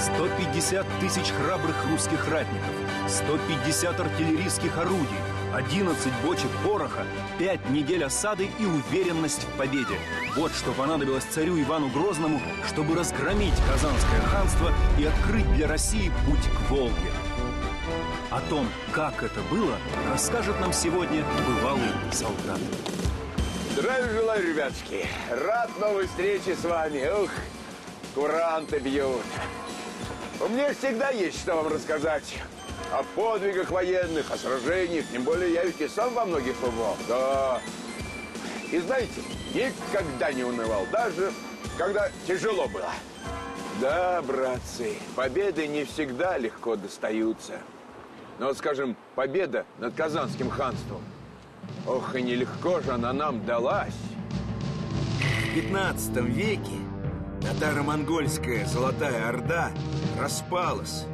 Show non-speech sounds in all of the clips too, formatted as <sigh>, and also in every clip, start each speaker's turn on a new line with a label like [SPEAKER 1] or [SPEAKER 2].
[SPEAKER 1] 150 тысяч храбрых русских ратников, 150 артиллерийских орудий, 11 бочек пороха, 5 недель осады и уверенность в победе. Вот что понадобилось царю Ивану Грозному, чтобы разгромить Казанское ханство и открыть для России путь к Волге. О том, как это было, расскажет нам сегодня бывалый солдат.
[SPEAKER 2] Здравия желаю, ребятки. Рад новой встрече с вами. Ух, куранты бьют. Меня всегда есть что вам рассказать. О подвигах военных, о сражениях. Тем более я ведь и сам во многих побывал. Да. И знаете, никогда не унывал. Даже когда тяжело было. Да, братцы, победы не всегда легко достаются. Но вот, скажем, победа над Казанским ханством. Ох, и нелегко же она нам далась.
[SPEAKER 3] В 15 веке татаро-монгольская Золотая Орда распалась.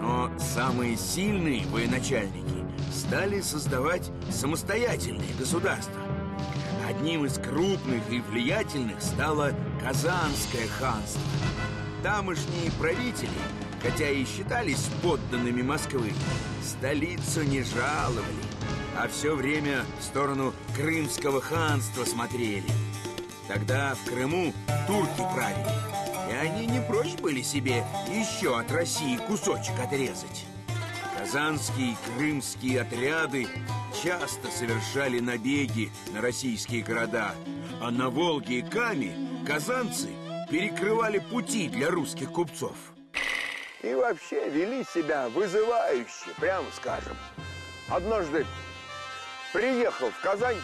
[SPEAKER 3] Но самые сильные военачальники стали создавать самостоятельные государства. Одним из крупных и влиятельных стало Казанское ханство. Тамошние правители, хотя и считались подданными Москвы, столицу не жаловали, а все время в сторону Крымского ханства смотрели. Тогда в Крыму турки правили, они не прочь были себе еще от России кусочек отрезать. Казанские и крымские отряды часто совершали набеги на российские города, а на Волге и Каме казанцы перекрывали пути для русских купцов.
[SPEAKER 2] И вообще вели себя вызывающе, прямо скажем. Однажды приехал в Казань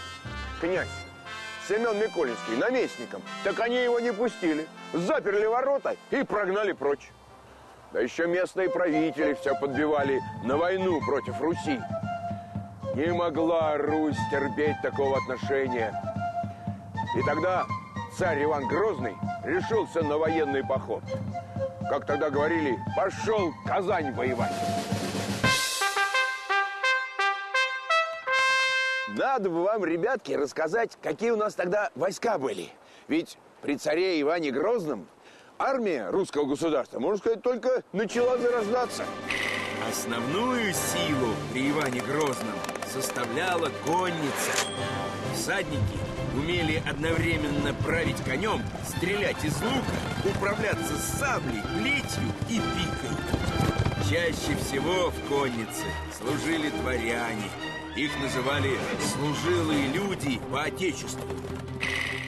[SPEAKER 2] князь Семен Миколинский наместником. Так они его не пустили. Заперли ворота и прогнали прочь. Да еще местные правители все подбивали на войну против Руси. Не могла Русь терпеть такого отношения. И тогда царь Иван Грозный решился на военный поход. Как тогда говорили, пошел Казань воевать. Надо бы вам, ребятки, рассказать, какие у нас тогда войска были. Ведь при царе Иване Грозном армия русского государства, можно сказать, только начала зарождаться.
[SPEAKER 3] Основную силу при Иване Грозном составляла конница. Всадники умели одновременно править конем, стрелять из лука, управляться саблей, плетью и пикой. Чаще всего в коннице служили дворяне. Их называли «служилые люди по отечеству».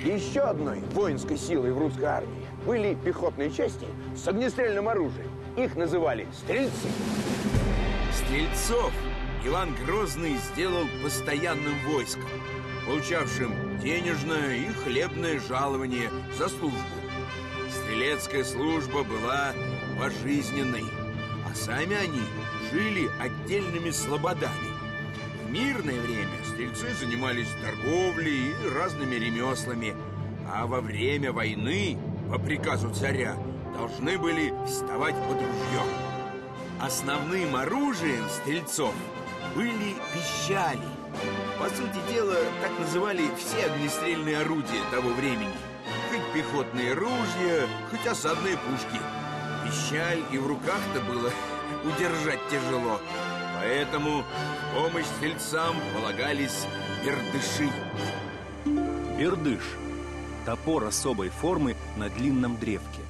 [SPEAKER 2] Еще одной воинской силой в русской армии были пехотные части с огнестрельным оружием. Их называли стрельцы.
[SPEAKER 3] Стрельцов Иван Грозный сделал постоянным войском, получавшим денежное и хлебное жалование за службу. Стрелецкая служба была пожизненной, а сами они жили отдельными слободами. Мирное время стрельцы занимались торговлей и разными ремеслами, а во время войны, по приказу царя, должны были вставать под ружье. Основным оружием стрельцов были пищали. По сути дела, так называли все огнестрельные орудия того времени. Хоть пехотные ружья, хоть осадные пушки. Пищаль и в руках-то было <laughs> удержать тяжело. Поэтому в помощь стрельцам полагались бердыши.
[SPEAKER 1] Бердыш – топор особой формы на длинном древке.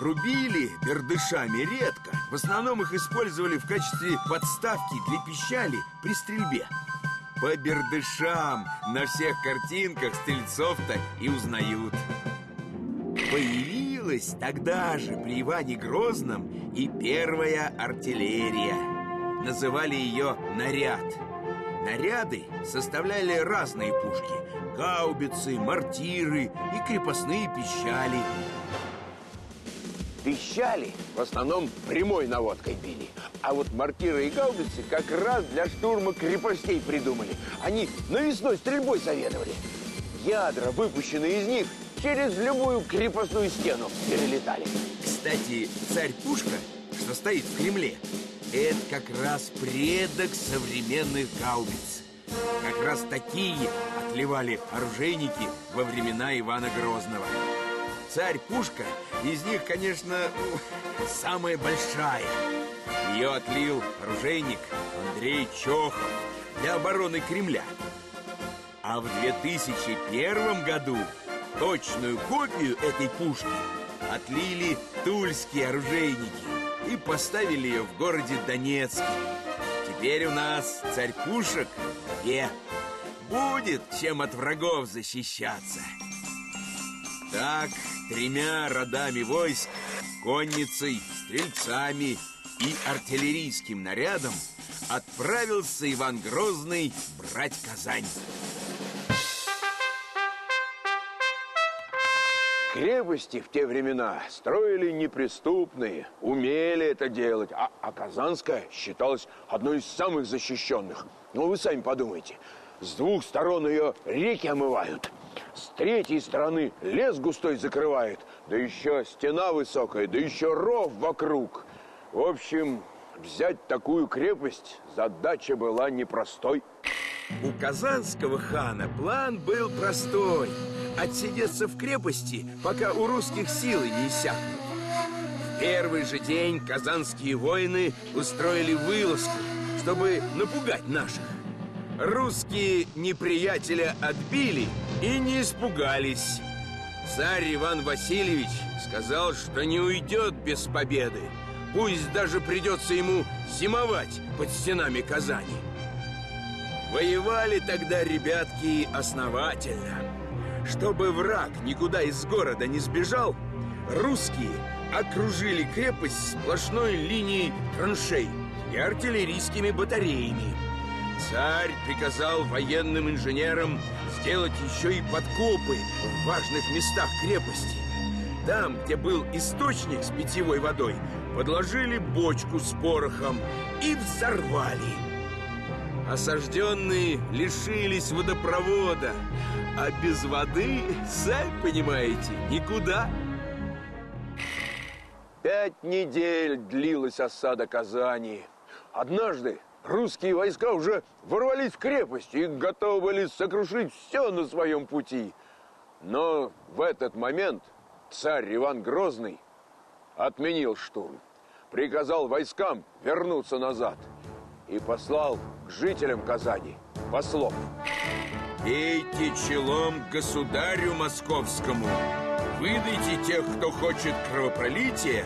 [SPEAKER 3] Рубили бердышами редко. В основном их использовали в качестве подставки для пищали при стрельбе. По бердышам на всех картинках стрельцов-то и узнают. Появилась тогда же при Иване Грозном и первая артиллерия. Называли ее «наряд». Наряды составляли разные пушки – гаубицы, мортиры и крепостные пищали –
[SPEAKER 2] Пищали в основном прямой наводкой били. А вот мортиры и гаубицы как раз для штурма крепостей придумали. Они навесной стрельбой заведовали. Ядра, выпущенные из них, через любую крепостную стену перелетали.
[SPEAKER 3] Кстати, царь Пушка, что стоит в Кремле, это как раз предок современных гаубиц. Как раз такие отливали оружейники во времена Ивана Грозного. царь-пушка из них, конечно, <laughs> самая большая. Ее отлил оружейник Андрей Чохов для обороны Кремля. А в 2001 году точную копию этой пушки отлили тульские оружейники и поставили ее в городе Донецке. Теперь у нас царь пушек где? Будет чем от врагов защищаться. Так, тремя родами войск, конницей, стрельцами и артиллерийским нарядом отправился Иван Грозный брать Казань.
[SPEAKER 2] Крепости в те времена строили неприступные, умели это делать, а, а Казанская считалась одной из самых защищенных. Ну, вы сами подумайте, с двух сторон ее реки омывают, с третьей стороны лес густой закрывает, да еще стена высокая, да еще ров вокруг. В общем, взять такую крепость задача была непростой.
[SPEAKER 3] У казанского хана план был простой – отсидеться в крепости, пока у русских силы не иссякнут. В первый же день казанские воины устроили вылазку, чтобы напугать наших. Русские неприятеля отбили и не испугались. Царь Иван Васильевич сказал, что не уйдет без победы. Пусть даже придется ему зимовать под стенами Казани. Воевали тогда ребятки основательно. Чтобы враг никуда из города не сбежал, русские окружили крепость сплошной линией траншей и артиллерийскими батареями. Царь приказал военным инженерам сделать еще и подкопы в важных местах крепости. Там, где был источник с питьевой водой, подложили бочку с порохом и взорвали. Осажденные лишились водопровода, а без воды, сами понимаете, никуда.
[SPEAKER 2] Пять недель длилась осада Казани. Однажды русские войска уже ворвались в крепость и готовы были сокрушить все на своем пути. Но в этот момент царь Иван Грозный отменил штурм, приказал войскам вернуться назад и послал к жителям Казани послов.
[SPEAKER 3] Бейте челом государю московскому, выдайте тех, кто хочет кровопролития,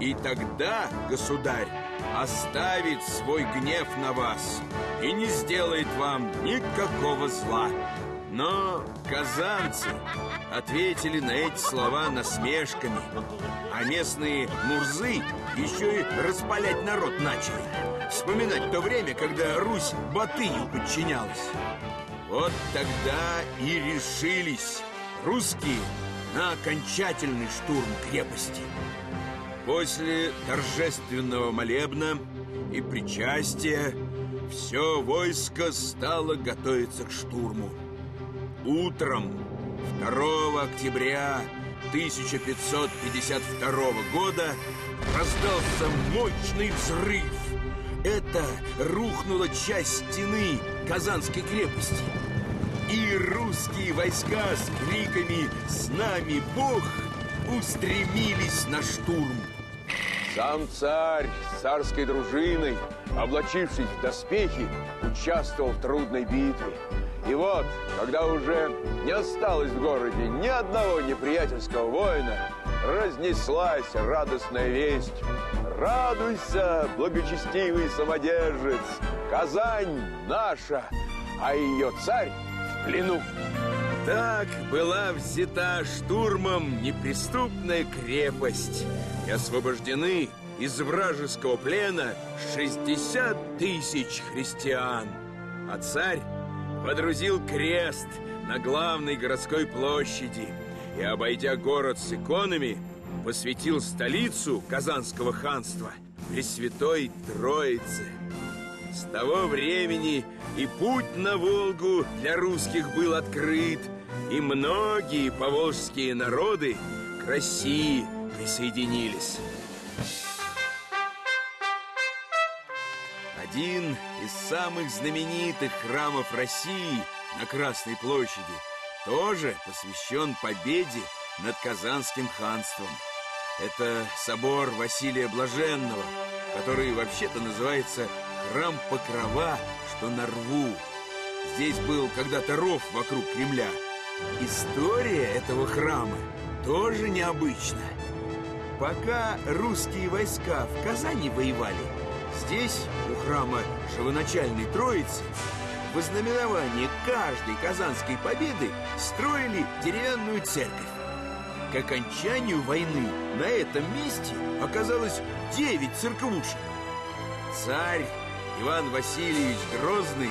[SPEAKER 3] и тогда государь оставит свой гнев на вас и не сделает вам никакого зла. Но казанцы ответили на эти слова насмешками, а местные мурзы еще и распалять народ начали. Вспоминать то время, когда Русь Батыю подчинялась. Вот тогда и решились русские на окончательный штурм крепости. После торжественного молебна и причастия все войско стало готовиться к штурму. Утром 2 октября 1552 года раздался мощный взрыв. Это рухнула часть стены Казанской крепости. И русские войска с криками «С нами Бог!» устремились на штурм.
[SPEAKER 2] Сам царь с царской дружиной, облачившись в доспехи, участвовал в трудной битве. И вот, когда уже не осталось в городе ни одного неприятельского воина, разнеслась радостная весть. Радуйся, благочестивый самодержец! Казань наша, а ее царь в плену.
[SPEAKER 3] Так была взята штурмом неприступная крепость и освобождены из вражеского плена 60 тысяч христиан. А царь подрузил крест на главной городской площади и, обойдя город с иконами, посвятил столицу Казанского ханства Пресвятой Троице. С того времени и путь на Волгу для русских был открыт, и многие поволжские народы к России присоединились. Один из самых знаменитых храмов России на Красной площади тоже посвящен победе над Казанским ханством. Это собор Василия Блаженного, который вообще-то называется Храм Покрова, что на рву. Здесь был когда-то ров вокруг Кремля. История этого храма тоже необычная. Пока русские войска в Казани воевали, здесь, у храма Живоначальной Троицы, в ознаменование каждой казанской победы строили деревянную церковь. К окончанию войны на этом месте оказалось девять церквушек. Царь Иван Васильевич Грозный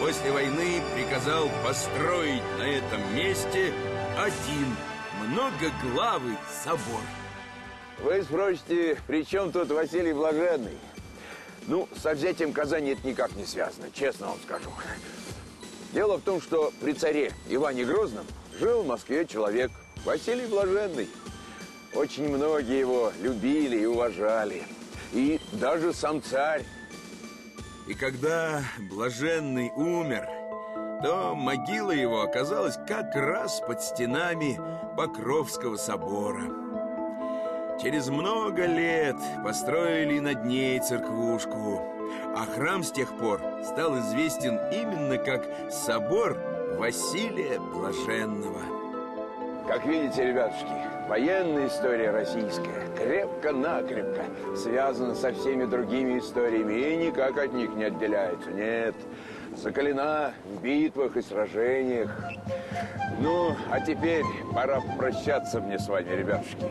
[SPEAKER 3] после войны приказал построить на этом месте один многоглавый собор.
[SPEAKER 2] Вы спросите, при чем тут Василий Блаженный? Ну, со взятием Казани это никак не связано, честно вам скажу. Дело в том, что при царе Иване Грозном жил в Москве человек Василий Блаженный. Очень многие его любили и уважали. И даже сам царь.
[SPEAKER 3] И когда Блаженный умер, то могила его оказалась как раз под стенами Покровского собора. Через много лет построили над ней церквушку, а храм с тех пор стал известен именно как собор Василия Блаженного.
[SPEAKER 2] Как видите, ребятушки, военная история российская крепко-накрепко связана со всеми другими историями и никак от них не отделяется. Нет, закалена в битвах и сражениях. Ну, а теперь пора прощаться мне с вами, ребятушки.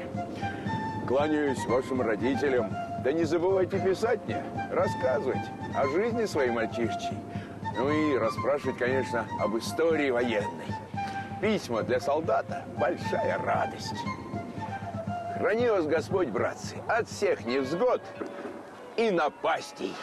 [SPEAKER 2] Кланяюсь вашим родителям. Да не забывайте писать мне, рассказывать о жизни своей мальчишечьей. Ну и расспрашивать, конечно, об истории военной. Письма для солдата – большая радость. Храни вас Господь, братцы, от всех невзгод и напастей.